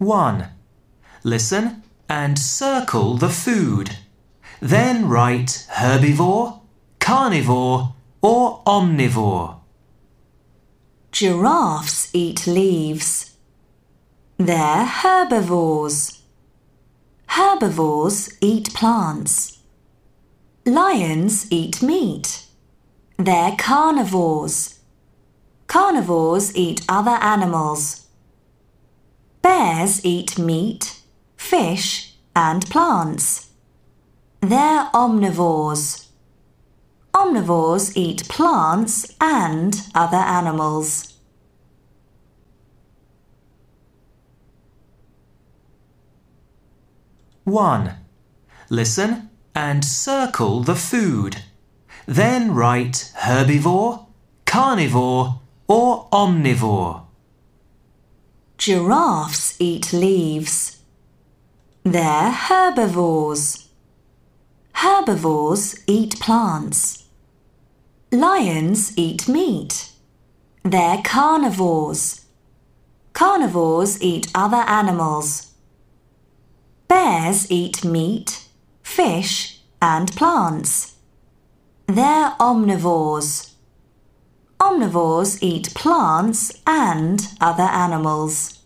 1. Listen and circle the food. Then write herbivore, carnivore, or omnivore. Giraffes eat leaves. They're herbivores. Herbivores eat plants. Lions eat meat. They're carnivores. Carnivores eat other animals. Bears eat meat, fish, and plants. They're omnivores. Omnivores eat plants and other animals. One. Listen and circle the food. Then write herbivore, carnivore, or omnivore. Giraffes eat leaves. They're herbivores. Herbivores eat plants. Lions eat meat. They're carnivores. Carnivores eat other animals. Bears eat meat, fish, and plants. They're omnivores. Omnivores eat plants and other animals.